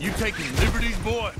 You taking liberties, boy?